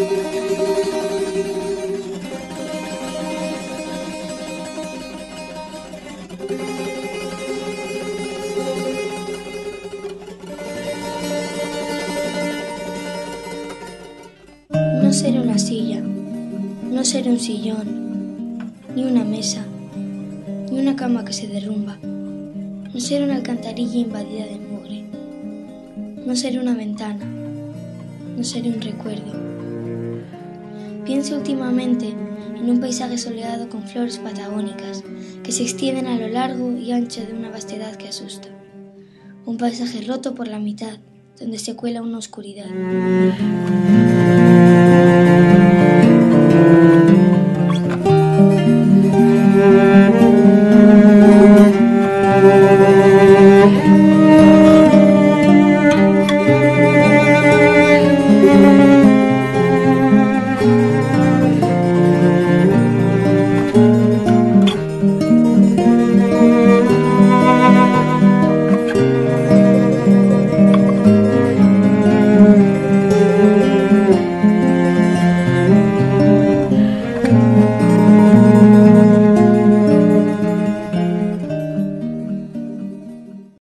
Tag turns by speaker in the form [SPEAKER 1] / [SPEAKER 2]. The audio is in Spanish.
[SPEAKER 1] No será una silla, no será un sillón, ni una mesa, ni una cama que se derrumba, no será una alcantarilla invadida de mugre, no será una ventana, no será un recuerdo, Pienso últimamente en un paisaje soleado con flores patagónicas que se extienden a lo largo y ancho de una vastedad que asusta. Un paisaje roto por la mitad, donde se cuela una oscuridad.